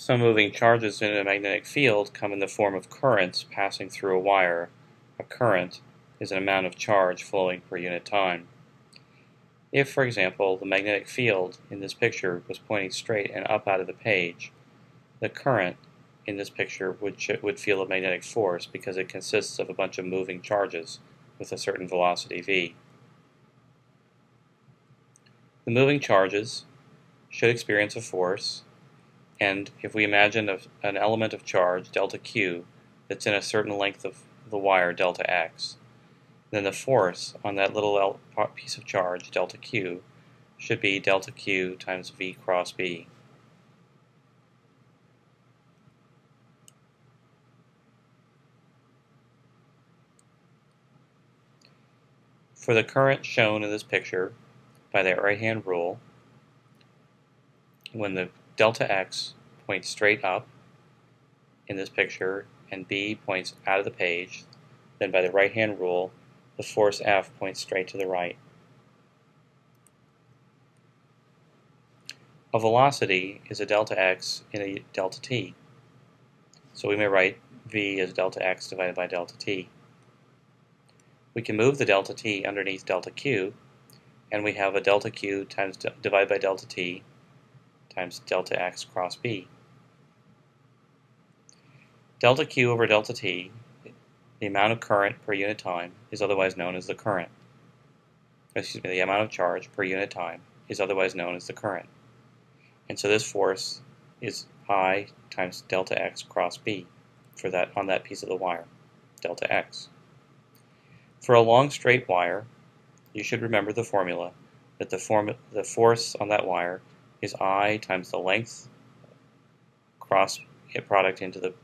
Some moving charges in a magnetic field come in the form of currents passing through a wire. A current is an amount of charge flowing per unit time. If, for example, the magnetic field in this picture was pointing straight and up out of the page, the current in this picture would, would feel a magnetic force because it consists of a bunch of moving charges with a certain velocity v. The moving charges should experience a force and if we imagine a, an element of charge, delta q, that's in a certain length of the wire, delta x, then the force on that little piece of charge, delta q, should be delta q times v cross b. For the current shown in this picture by that right-hand rule, when the delta x points straight up in this picture and B points out of the page, then by the right hand rule, the force F points straight to the right. A velocity is a delta x in a delta t. So we may write v as delta x divided by delta t. We can move the delta t underneath delta q, and we have a delta q times divided by delta t times delta x cross b. Delta Q over delta T, the amount of current per unit time, is otherwise known as the current. Excuse me, the amount of charge per unit time is otherwise known as the current. And so this force is I times delta X cross B for that on that piece of the wire, delta X. For a long straight wire, you should remember the formula that the, form, the force on that wire is I times the length cross product into the,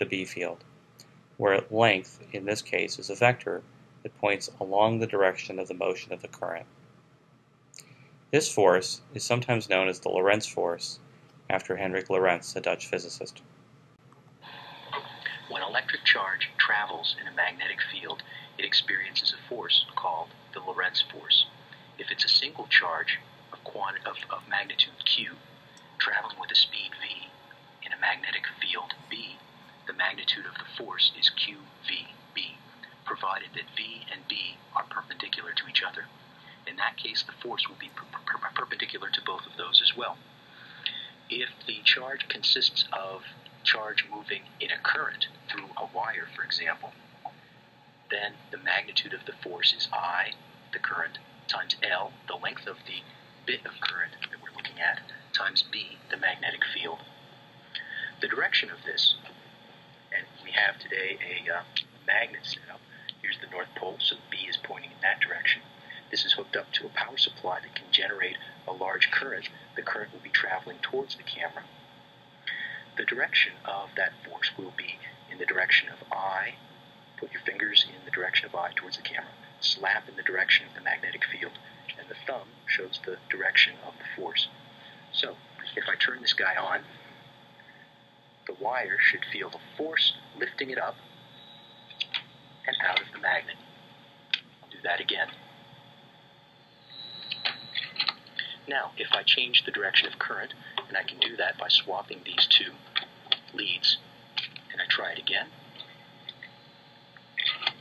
the B field, where length, in this case, is a vector that points along the direction of the motion of the current. This force is sometimes known as the Lorentz force, after Hendrik Lorentz, a Dutch physicist. When electric charge travels in a magnetic field, it experiences a force called the Lorentz force. If it's a single charge, quantity of, of magnitude q traveling with a speed v in a magnetic field B, the magnitude of the force is qvb, provided that v and b are perpendicular to each other. In that case, the force will be per per perpendicular to both of those as well. If the charge consists of charge moving in a current through a wire, for example, then the magnitude of the force is I, the current, times L, the length of the bit of current that we're looking at times B, the magnetic field. The direction of this, have today a uh, magnet set up. Here's the North Pole, so B is pointing in that direction. This is hooked up to a power supply that can generate a large current. The current will be traveling towards the camera. The direction of that force will be in the direction of I. Put your fingers in the direction of I towards the camera. Slap in the direction of the magnetic field and the thumb shows the direction of the force. So, if I turn this guy on, the wire should feel the force lifting it up and out of the magnet. I'll do that again. Now, if I change the direction of current, and I can do that by swapping these two leads, and I try it again,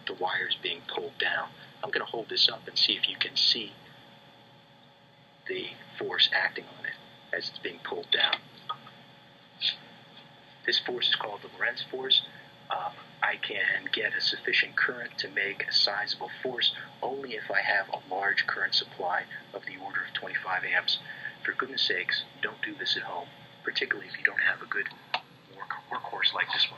the wire is being pulled down. I'm going to hold this up and see if you can see the force acting on it as it's being pulled down. This force is called the Lorentz force. Uh, I can get a sufficient current to make a sizable force only if I have a large current supply of the order of 25 amps. For goodness sakes, don't do this at home, particularly if you don't have a good work, workhorse like this one.